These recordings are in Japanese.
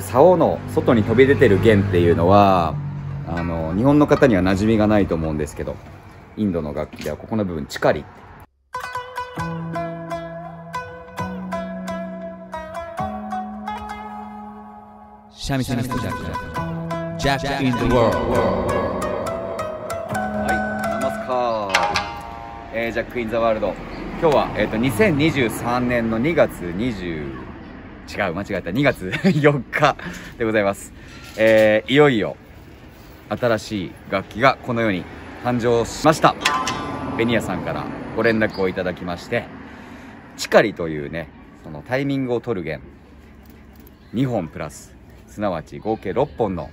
竿の外に飛び出てる弦っていうのはあの日本の方には馴染みがないと思うんですけどインドの楽器ではここの部分チカリ三味線のジャックジャック in the world. はいナマスカー、えージャック・イン・ザ・ワールド今日は、えー、と2023年の2月20違う間違えた。2月 4日でございます、えーいよいよ新しい楽器がこの世に誕生しました。ベニヤさんからご連絡をいただきましてチカリというねそのタイミングを取る弦2本プラスすなわち合計6本の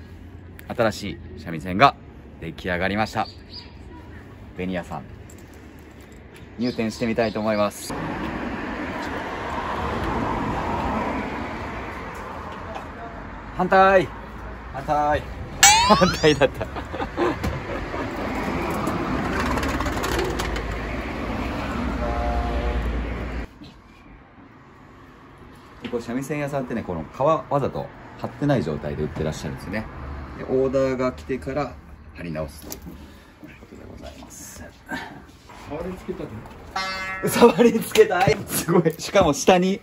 新しい三味線が出来上がりました。ベニヤさん入店してみたいと思います。反対。反対。反対だった。でこう三味線屋さんってねこの皮わざと貼ってない状態で売ってらっしゃるんですね。でオーダーが来てから貼り直すということでございます。触りつけたで。触りつけたい。すごい。しかも下に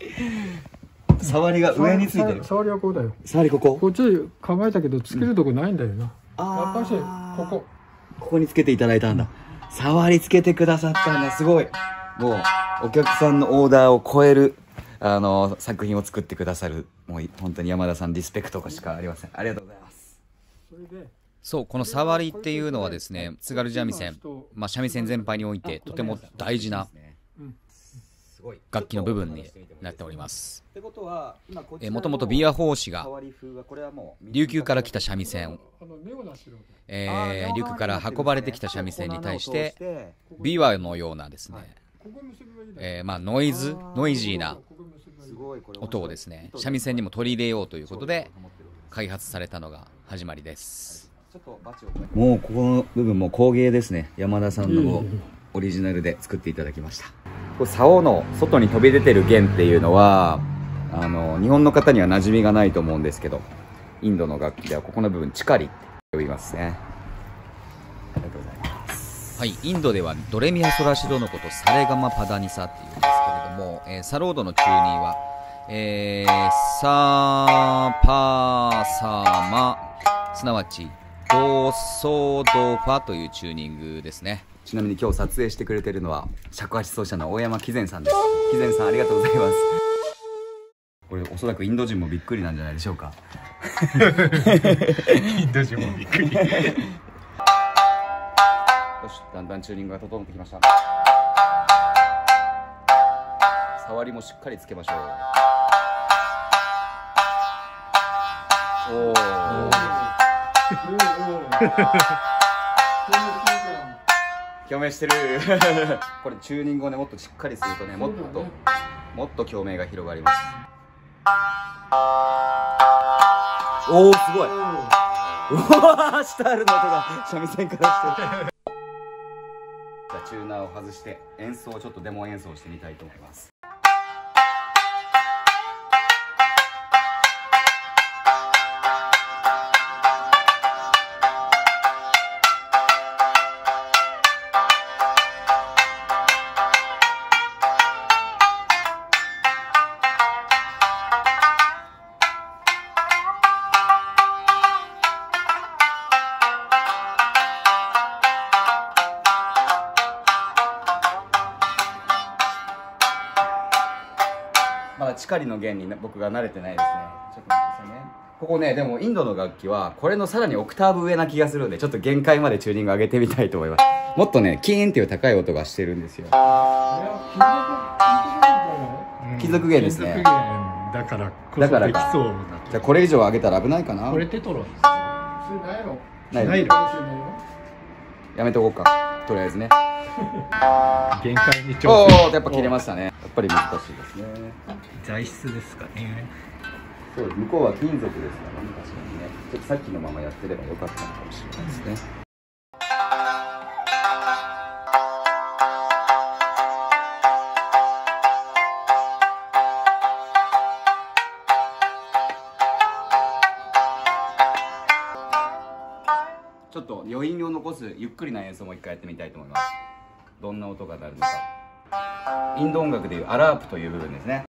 触りが上についてる。触りはこうだよ。触りここ？こっち考えたけどつけるとこないんだよな、あー。やっぱしここ。ここにつけていただいたんだ。触りつけてくださったんだ。すごい。もうお客さんのオーダーを超えるあの作品を作ってくださる。もう本当に山田さんリスペクトしかありません。ありがとうございます。それでそうこの触りっていうのはですね津軽三味線、まあ、三味線全般においてとても大事な楽器の部分になっております。ってことは今こちらえもともとビア法師が触り風はこれはもう琉球から来た三味線、えー琉球から運ばれてきた三味線に対してビワのようなですね、えーまあ、ノイズノイジーな音をですね三味線にも取り入れようということで開発されたのが始まりです。もうここの部分も工芸ですね。山田さんのオリジナルで作っていただきました竿の外に飛び出てる弦っていうのはあの日本の方には馴染みがないと思うんですけどインドの楽器ではここの部分チカリって呼びますね。ありがとうございます。はい、インドではドレミファソラシドのことサレガマパダニサっていうんですけれども、えーサロードの中2は、えーサーパーサーマすなわちドソドファというチューニングですね。ちなみに今日撮影してくれてるのは尺八奏者の大山喜善さんです。喜善さんありがとうございます。これおそらくインド人もびっくりなんじゃないでしょうか。インド人もびっくり。よしだんだんチューニングが整ってきました。触りもしっかりつけましょう。おお 共鳴してる。これチューニングをねもっとしっかりするとねもっともっと共鳴が広がります。おおすごい。うわーシタールの音が三味線からして。るじゃあチューナーを外して演奏をちょっとデモ演奏してみたいと思いますまだチカリの弦にな僕が慣れてないですね。ちょっと待ってくださいね。ここねでもインドの楽器はこれのさらにオクターブ上な気がするんでちょっと限界までチューニング上げてみたいと思います。もっとねキーンっていう高い音がしてるんですよ。貴族弦ですね。だからこだからかそできそうなじゃあこれ以上上げたら危ないかな？これテトロないやめとこうか。とりあえずね。限界にお挑お戦やっぱ切れましたねっぱり難しいですね。材質ですかね。そうです。向こうは金属ですからね確かにね。ちょっとさっきのままやってればよかったのかもしれないですね、うんちょっと余韻を残すゆっくりな演奏も一回やってみたいと思います。どんな音が鳴るのか。インド音楽でいうアラープという部分ですね。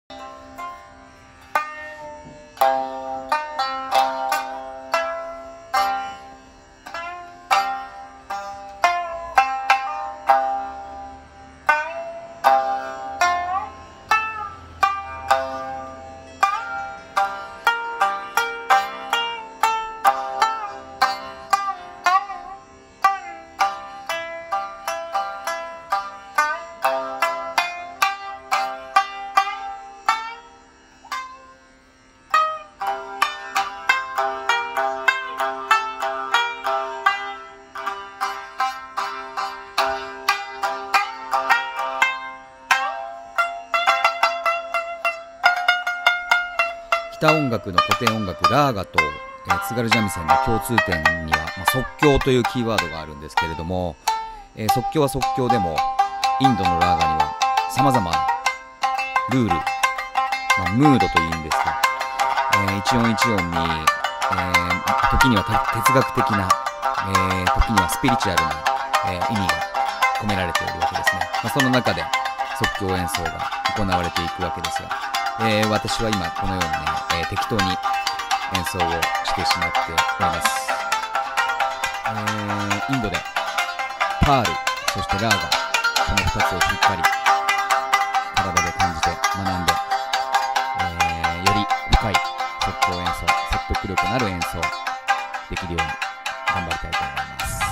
音楽の古典音楽ラーガと、えー津軽三味線の共通点には、まあ、即興というキーワードがあるんですけれども、えー即興は即興でもインドのラーガには様々なルール、まあ、ムードというんですか、えー一音一音に、えー時には哲学的な、えー時にはスピリチュアルな、えー意味が込められているわけですね、まあ、その中で即興演奏が行われていくわけですが、えー私は今このようにね、えー適当に演奏をしてしまっております、えーインドでパールそしてラーガこの2つをしっかり体で感じて学んで、えーより深い即興演奏説得力のある演奏できるように頑張りたいと思います。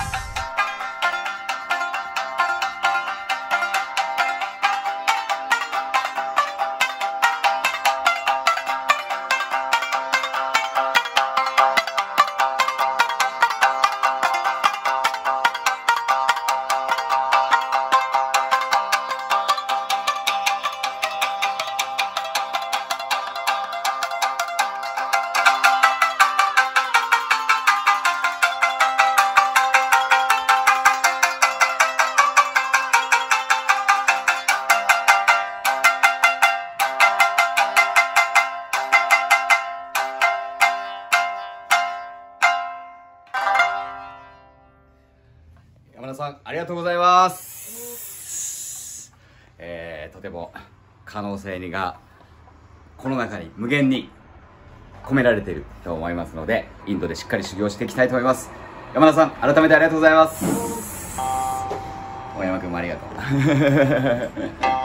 さんありがとうございます。えー、とても可能性にがこの中に無限に込められていると思いますのでインドでしっかり修行していきたいと思います。山田さん改めてありがとうございます。大山君もありがとう。